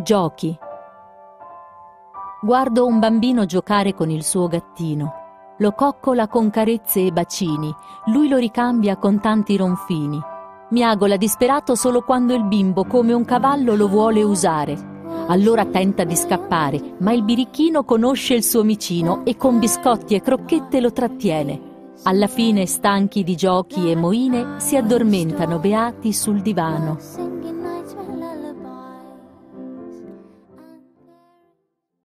Giochi. Guardo un bambino giocare con il suo gattino. Lo coccola con carezze e bacini, lui lo ricambia con tanti ronfini. Miagola disperato solo quando il bimbo come un cavallo lo vuole usare. Allora tenta di scappare, ma il birichino conosce il suo micino e con biscotti e crocchette lo trattiene. Alla fine, stanchi di giochi e moine, si addormentano beati sul divano.